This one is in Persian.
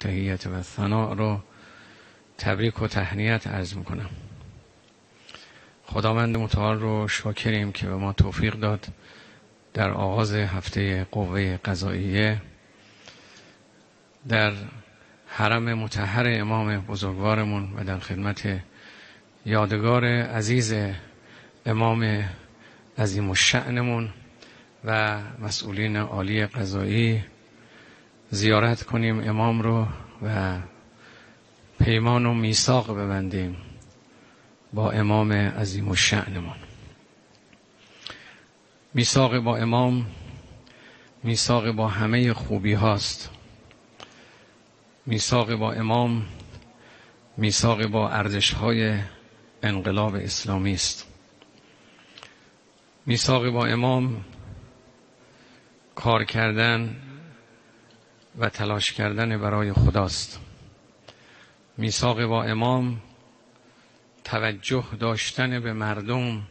تهیت و ثناء رو تبریک و تهنیت عرض می‌کنم. خداوند متعال رو شاکریم که به ما توفیق داد در آغاز هفته قوه قضاییه در حرم متحر امام بزرگوارمون و در خدمت یادگار عزیز امام عظیم الشعنمون و مسئولین عالی قضایی زیارت کنیم امام رو و پیمان و میثاق ببندیم با امام عظیم و شعنمون میثاق با امام میثاق با همه خوبی هاست. میثاق با امام میثاق با ارزش های انقلاب اسلامی است. میثاق با امام کار کردن و تلاش کردن برای خداست. میثاق با امام توجه داشتن به مردم